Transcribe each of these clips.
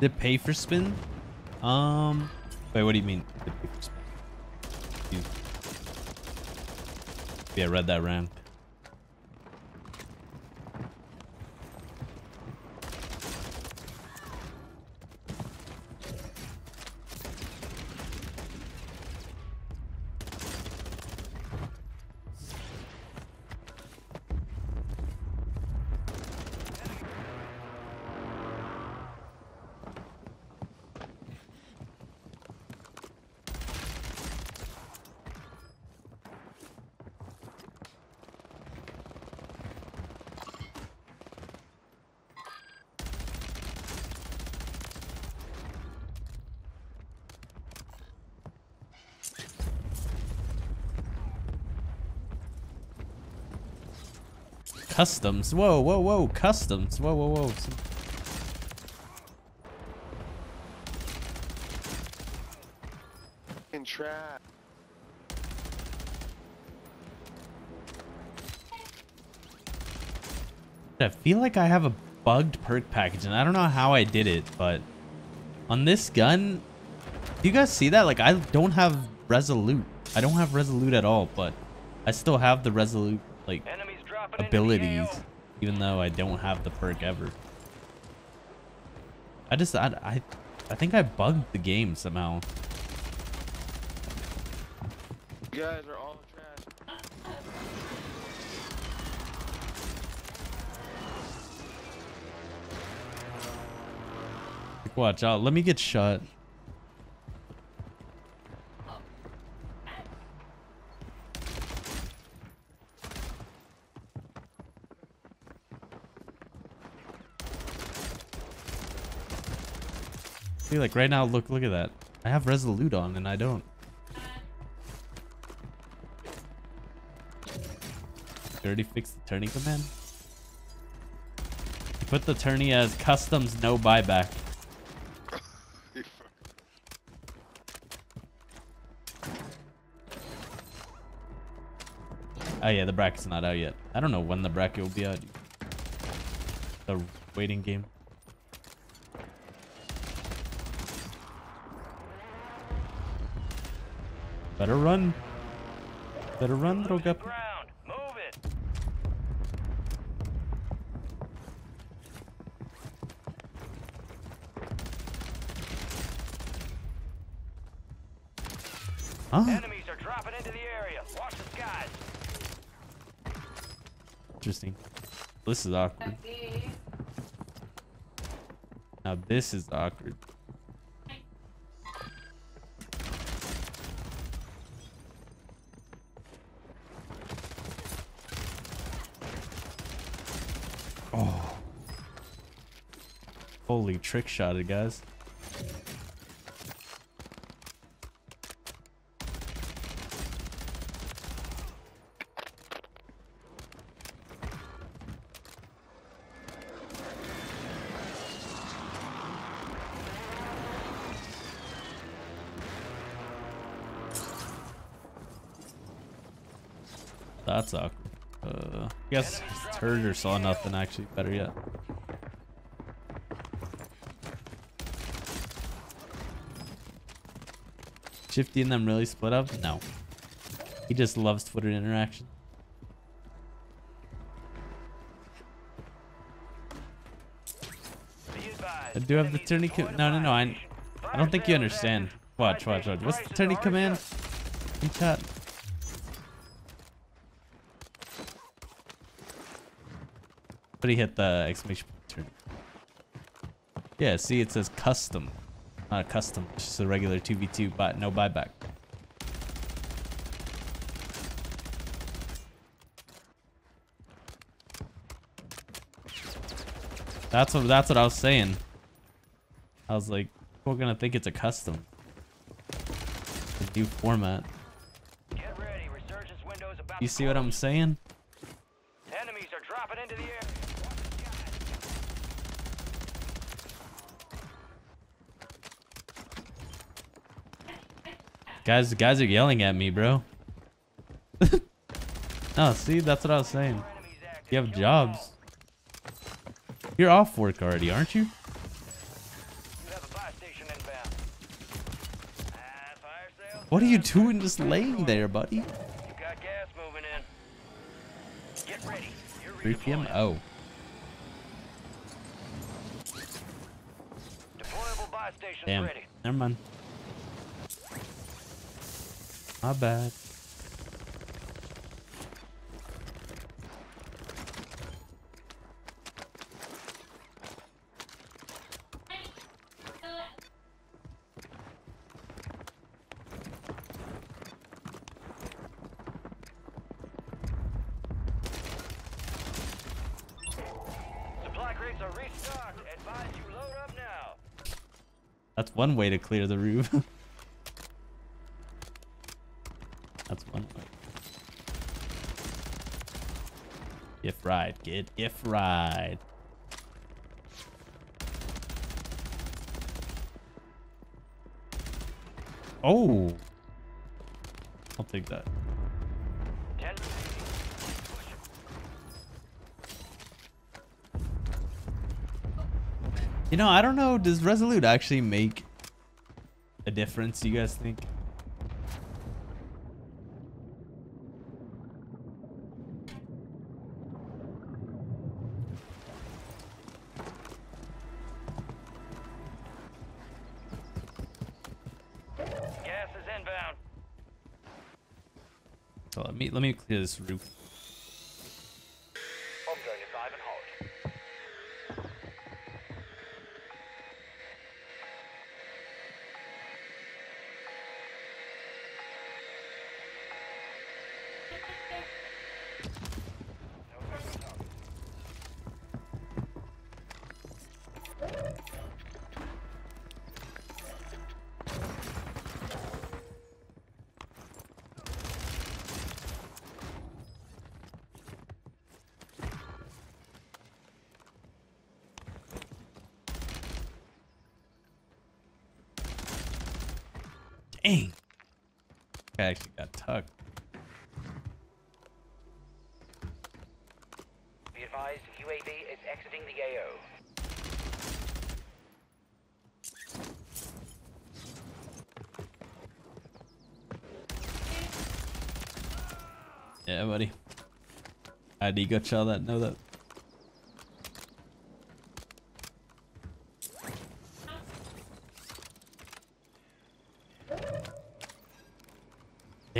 It pay for spin? Um, wait, what do you mean? Yeah, read that wrong. Customs. Whoa, whoa, whoa. Customs. Whoa, whoa, whoa. Some- Fucking trap. I feel like I have a bugged perk package, and I don't know how I did it, but on this gun, do you guys see that? Like, I don't have Resolute. I don't have Resolute at all, but I still have the Resolute, like, abilities, even though I don't have the perk ever. I just, I, I, I think I bugged the game somehow. You guys are all trash. Watch out. Let me get shot. See, like right now, look, look at that. I have Resolute on and I don't. Dirty fix the turning command. You put the tourney as customs no buyback. Oh yeah, the bracket's not out yet. I don't know when the bracket will be out. The waiting game. Better run. Better run, Losing Drogap. Move it. Huh? Ah. Enemies are dropping into the area. Watch the skies. Interesting. This is awkward. Now this is awkward. Holy trick shot it, guys. That's awkward. Uh, I guess or saw nothing actually. Better yet. Shifty and them really split up? No. He just loves Twitter interaction. I do have the tourney. no, no, no. I, I don't think you understand. Watch, watch, watch. What's the tourney command? In chat. But he hit the exclamation point turn. Yeah, see, it says custom. Not a custom, it's just a regular 2v2, but no buyback. That's what that's what I was saying. I was like, people are gonna think it's a custom. A new format. Get ready. Resurgence windows about You see what I'm saying? Enemies are dropping into the area. Guys, guys are yelling at me, bro. no, oh, see, that's what I was saying. You have jobs. You're off work already, aren't you? What are you doing just laying there, buddy? You got gas moving in. Get ready. 3 p.m. Oh. Damn. Never mind. Up now. That's one way to clear the roof. That's one ride, get gift ride. Oh, I'll take that. You know, I don't know. Does Resolute actually make a difference? You guys think? So let me let me clear this roof. Dang. I actually got tucked. Be advised, UAV is exiting the AO. Yeah, buddy. I do got y'all that know that.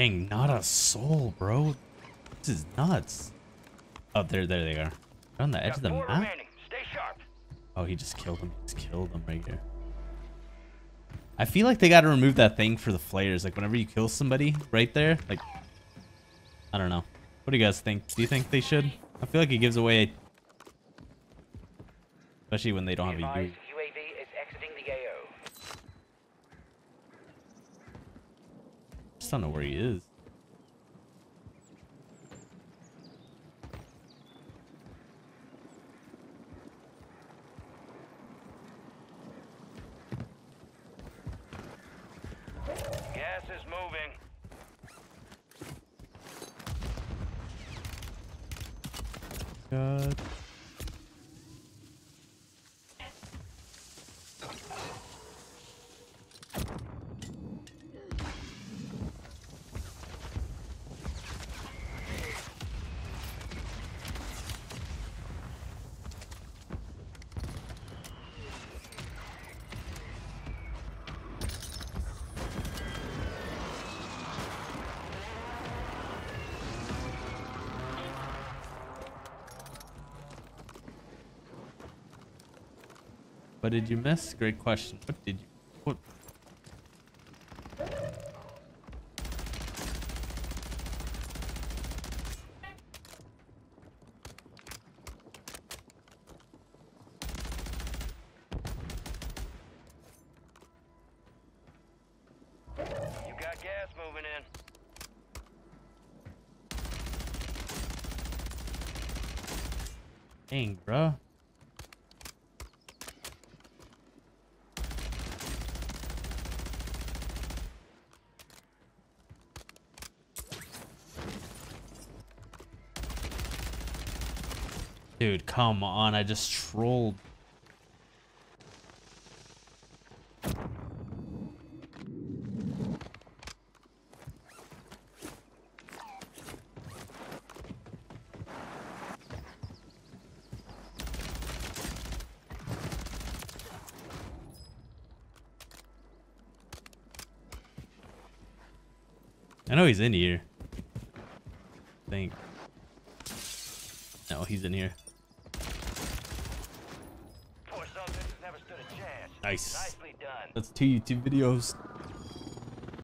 Dang, not a soul, bro. This is nuts. Oh, there, there they are. They're on the edge of the map. Oh, he just killed him. Just killed him right here. I feel like they got to remove that thing for the flares. Like whenever you kill somebody right there, like I don't know. What do you guys think? Do you think they should? I feel like it gives away, especially when they don't have a UAV is exiting the AO. Just don't know where he is. Gas is moving. God. What did you miss? Great question. What did you? What? You got gas moving in. Dang, bro. Dude, come on. I just trolled. I know he's in here. I think. No, he's in here. Nice. Nicely done. That's two YouTube videos.